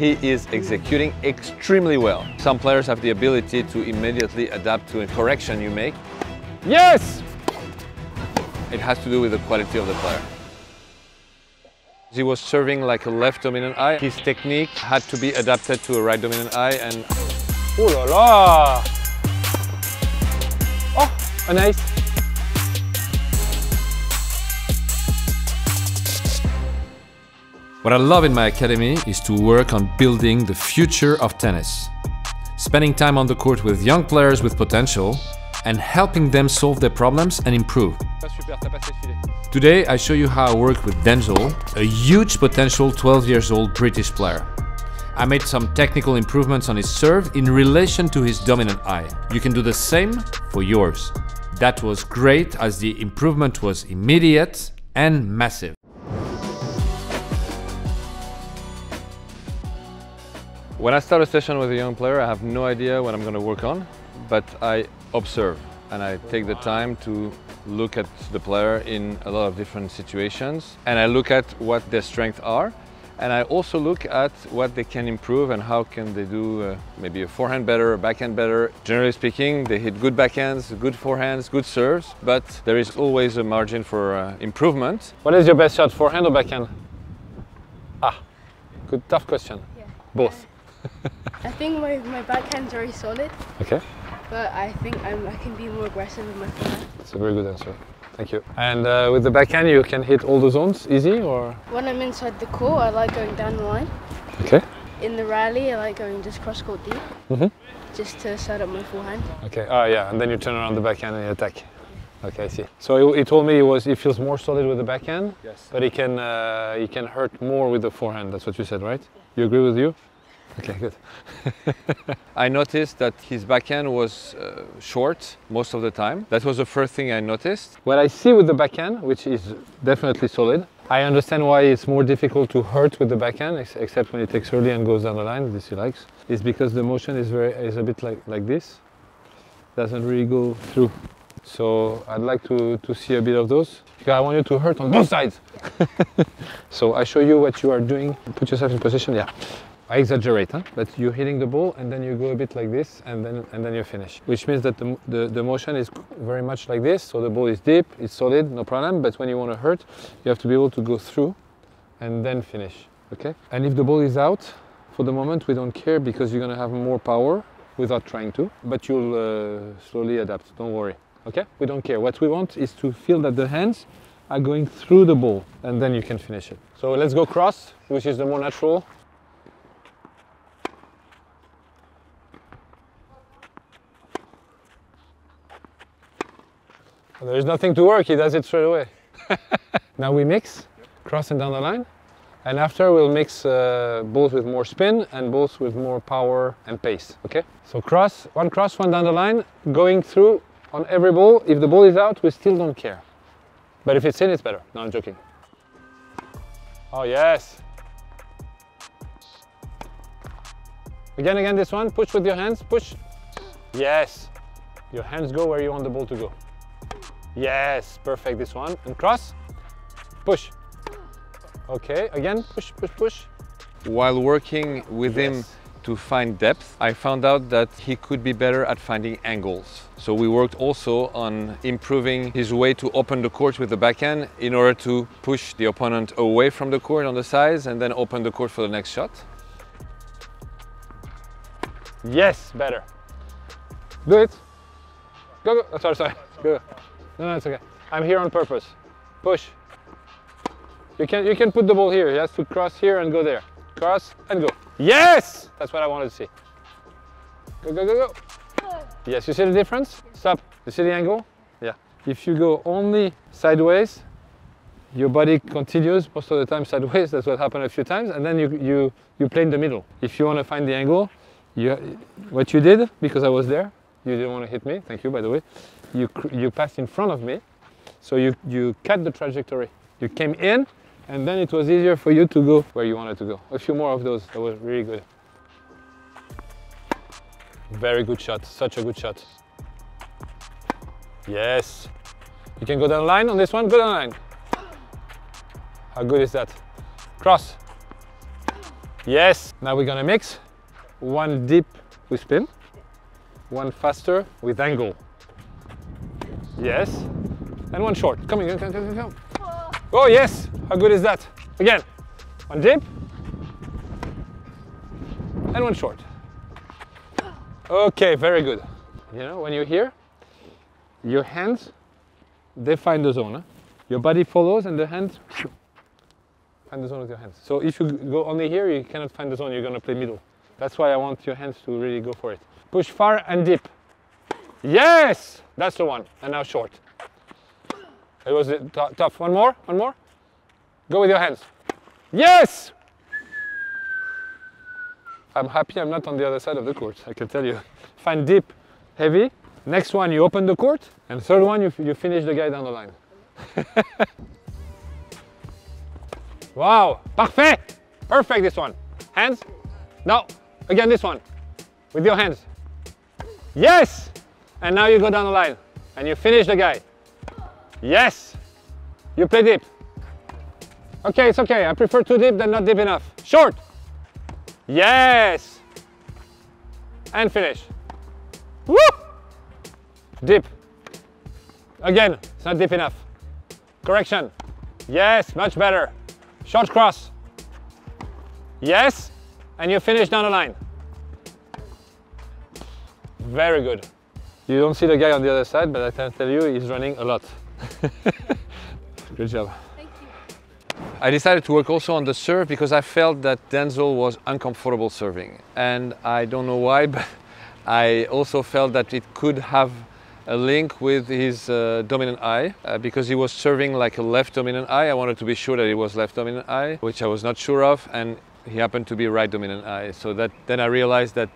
he is executing extremely well. Some players have the ability to immediately adapt to a correction you make. Yes! It has to do with the quality of the player. He was serving like a left dominant eye. His technique had to be adapted to a right dominant eye and Ooh la la! Oh, a nice. What I love in my academy is to work on building the future of tennis. Spending time on the court with young players with potential and helping them solve their problems and improve. Today I show you how I work with Denzell, a huge potential 12 years old British player. I made some technical improvements on his serve in relation to his dominant eye. You can do the same for yours. That was great as the improvement was immediate and massive. When I start a session with a young player, I have no idea what I'm going to work on, but I observe and I take the time to look at the player in a lot of different situations and I look at what their strengths are and I also look at what they can improve and how can they do uh, maybe a forehand better, a backhand better. Generally speaking, they hit good backhands, good forehands, good serves, but there is always a margin for uh, improvement. What is your best shot, forehand or backhand? Ah, good, tough question. Yeah. Both. I think my, my backhand's very solid, Okay, but I think I'm, I can be more aggressive with my forehand. that's a very good answer. Thank you. And uh, with the backhand, you can hit all the zones easy or? When I'm inside the court, I like going down the line. Okay. In the rally, I like going just cross court deep, Mhm. just to set up my forehand. Okay. Ah, yeah. And then you turn around the backhand and you attack. Okay, I see. So he, he told me he was he feels more solid with the backhand, Yes. but he can uh, he can hurt more with the forehand. That's what you said, right? You agree with you? Okay, good. I noticed that his backhand was uh, short most of the time. That was the first thing I noticed. What I see with the backhand, which is definitely solid, I understand why it's more difficult to hurt with the backhand, ex- except when it takes early and goes down the line. This he likes, is because the motion is very is a bit like like this. Doesn't really go through. So I'd like to to see a bit of those. I want you to hurt on both sides. so I show you what you are doing. Put yourself in position. Yeah. I exaggerate, huh? but you're hitting the ball and then you go a bit like this and then and then you finish. Which means that the, the, the motion is very much like this. So the ball is deep, it's solid, no problem. But when you want to hurt, you have to be able to go through and then finish. Okay? And if the ball is out, for the moment we don't care because you're gonna have more power without trying to. But you'll uh, slowly adapt. Don't worry. Okay? We don't care. What we want is to feel that the hands are going through the ball and then you can finish it. So let's go cross, which is the more natural. There's nothing to work, he does it straight away. now we mix, cross and down the line. And after we'll mix uh, both with more spin and both with more power and pace, okay? So cross, one cross, one down the line, going through on every ball. If the ball is out, we still don't care. But if it's in, it's better. No, I'm joking. Oh, yes. Again, again, this one, push with your hands, push. Yes. Your hands go where you want the ball to go. Yes, perfect, this one. And cross, push. Okay, again, push, push, push. While working with him to find depth, I found out that he could be better at finding angles. So we worked also on improving his way to open the court with the backhand in order to push the opponent away from the court on the sides and then open the court for the next shot. Yes, better. Do it. Go, go. Oh, sorry, sorry. Go. No, no, it's okay. I'm here on purpose. Push. You can you can put the ball here. He has to cross here and go there. Cross and go. Yes! That's what I wanted to see. Go, go, go, go. Yes, you see the difference? Stop. You see the angle? Yeah. If you go only sideways, your body continues most of the time sideways. That's what happened a few times. And then you, you, you play in the middle. If you want to find the angle, you, what you did, because I was there, you didn't want to hit me, thank you by the way, you, you passed in front of me, so you, you cut the trajectory. You came in, and then it was easier for you to go where you wanted to go. A few more of those, that was really good. Very good shot, such a good shot. Yes. You can go down the line on this one, go down the line. How good is that? Cross. Yes. Now we're gonna mix one deep with spin, one faster with angle. Yes. And one short. Come in, come, come, come, come. Oh yes. How good is that? Again. One deep. And one short. Okay, very good. You know, when you're here, your hands, they find the zone. huh? Your body follows and the hands find the zone with your hands. So if you go only here, you cannot find the zone, you're gonna play middle. That's why I want your hands to really go for it. Push far and deep. Yes! That's the one. And now short. It was uh, tough. One more, one more. Go with your hands. Yes! I'm happy I'm not on the other side of the court, I can tell you. Find deep, heavy. Next one, you open the court. And third one, you, you finish the guy down the line. wow, parfait! Perfect this one. Hands. No, again this one. With your hands. Yes! And now you go down the line. And you finish the guy. Yes! You play deep. Okay, it's okay. I prefer too deep than not deep enough. Short. Yes! And finish. Woo! Deep. Again, it's not deep enough. Correction. Yes, much better. Short cross. Yes, and you finish down the line. Very good. You don't see the guy on the other side, but I can tell you he's running a lot. good job. Thank you. I decided to work also on the serve because I felt that Denzell was uncomfortable serving. And I don't know why, but I also felt that it could have a link with his uh, dominant eye uh, because he was serving like a left dominant eye. I wanted to be sure that it was left dominant eye, which I was not sure of, and he happened to be right dominant eye. So that then I realized that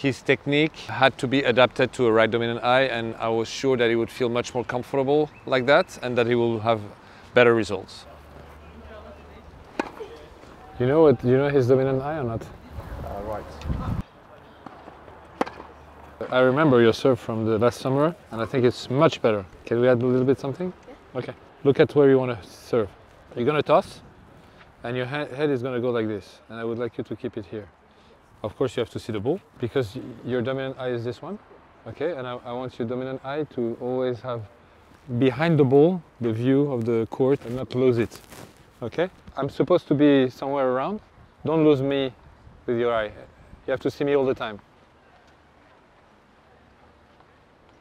his technique had to be adapted to a right dominant eye, and I was sure that he would feel much more comfortable like that, and that he will have better results. You know what? You know his dominant eye or not? Uh, right. I remember your serve from the last summer, and I think it's much better. Can we add a little bit something? Okay. Look at where you want to serve. You're gonna toss, and your head is gonna go like this. And I would like you to keep it here. Of course, you have to see the ball because your dominant eye is this one. Okay, and I, I want your dominant eye to always have behind the ball the view of the court and not lose it. Okay? I'm supposed to be somewhere around. Don't lose me with your eye. You have to see me all the time.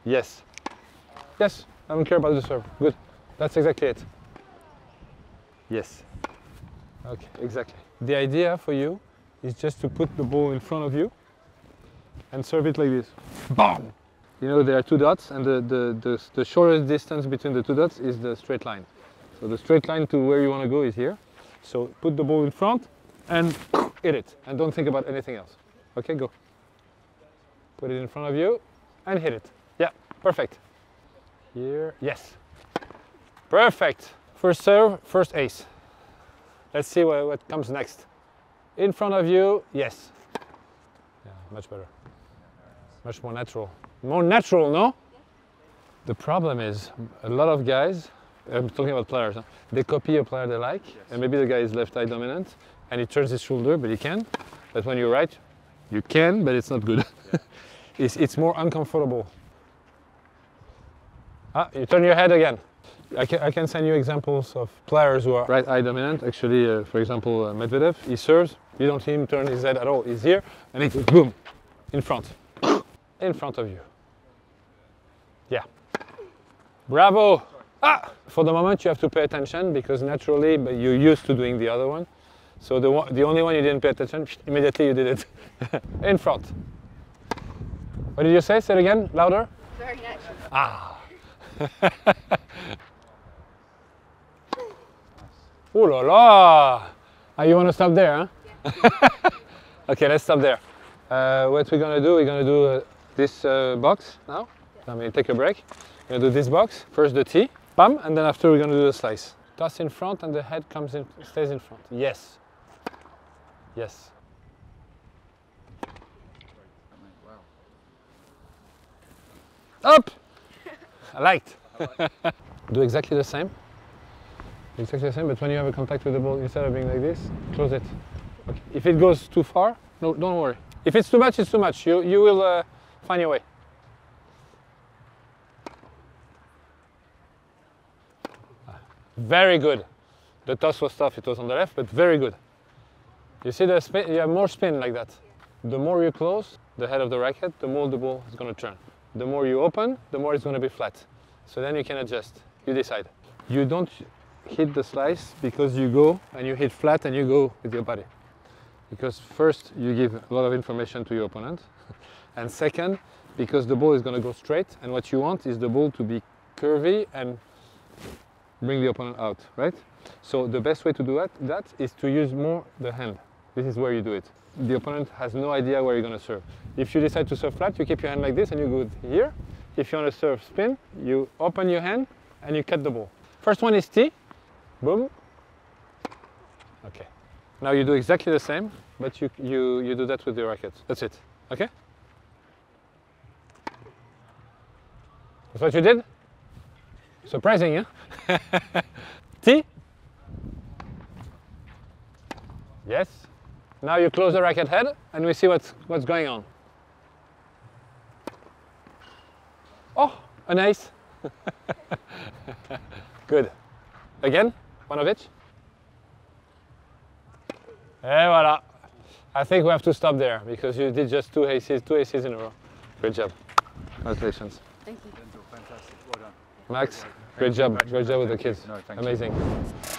Yes. Yes, I don't care about the serve. Good. That's exactly it. Yes. Okay, exactly. The idea for you is just to put the ball in front of you and serve it like this. Bam! You know, there are two dots, and the, the, the, the shortest distance between the two dots is the straight line. So the straight line to where you want to go is here. So put the ball in front and hit it. And don't think about anything else. Okay, go. Put it in front of you and hit it. Yeah, perfect. Here, yes. Perfect. First serve, first ace. Let's see what, what comes next. In front of you, yes. Yeah, much better. Much more natural. More natural, no? The problem is a lot of guys, I'm talking about players, huh? they copy a player they like, and maybe the guy is left eye dominant, and he turns his shoulder, but he can. But when you're right, you can, but it's not good. it's, it's more uncomfortable. Ah, you turn your head again. I can, I can send you examples of players who are right eye dominant. Actually, uh, for example, uh, Medvedev, he serves, you don't see him turn his head at all. He's here, and it's boom, in front, in front of you. Yeah. Bravo! Ah! For the moment, you have to pay attention because naturally, but you're used to doing the other one. So the, one, the only one you didn't pay attention, immediately you did it. in front. What did you say? Say it again, louder. Very natural. Ah. Ooh la la! Ah, you want to stop there, huh? okay, let's stop there. Uh, what we're gonna do, we're gonna do uh, this uh, box now. I mean, take a break. We're gonna do this box. First the tee, bam, and then after we're gonna do the slice. Toss in front and the head comes in, stays in front. Yes. Yes. Up! I liked. Do exactly the same. Exactly the same, but when you have a contact with the ball, instead of being like this, close it. Okay. If it goes too far, no, don't worry. If it's too much, it's too much. You, you will uh, find your way. Very good. The toss was tough, it was on the left, but very good. You see the spin, you have more spin like that. The more you close the head of the racket, the more the ball is going to turn. The more you open, the more it's going to be flat. So then you can adjust. You decide. You don't hit the slice because you go and you hit flat and you go with your body. Because first you give a lot of information to your opponent. and second, because the ball is going to go straight and what you want is the ball to be curvy and bring the opponent out, right? So the best way to do that, that is to use more the hand. This is where you do it. The opponent has no idea where you're going to serve. If you decide to serve flat, you keep your hand like this and you go here. If you want to serve spin, you open your hand and you cut the ball. First one is T. Boom. Okay. Now you do exactly the same, but you, you, you do that with the racket. That's it. Okay? That's what you did? Surprising, huh? T. Yes. Now you close the racket head and we see what's, what's going on. Oh, a nice. Good. Again, one of each. Et voilà. I think we have to stop there because you did just two aces, two aces in a row. Great job. Congratulations. Thank you. Fantastic. Well done. Max, great job. Great job with the kids. No, thank you. Amazing.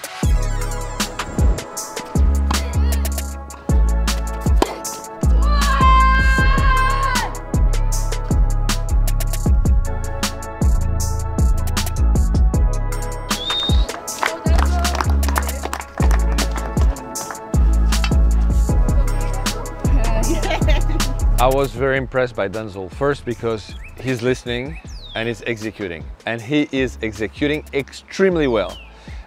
I was very impressed by Denzell. First because he's listening and he's executing. And he is executing extremely well.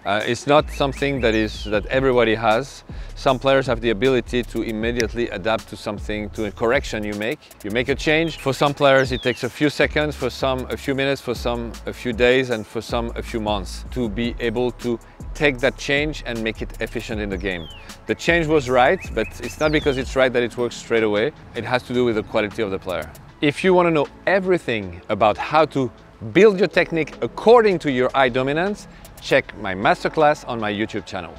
Uh, it's not something that is that everybody has. Some players have the ability to immediately adapt to something, to a correction you make. You make a change. For some players it takes a few seconds, for some a few minutes, for some a few days, and for some a few months to be able to take that change and make it efficient in the game. The change was right, but it's not because it's right that it works straight away. It has to do with the quality of the player. If you want to know everything about how to build your technique according to your eye dominance, check my masterclass on my YouTube channel.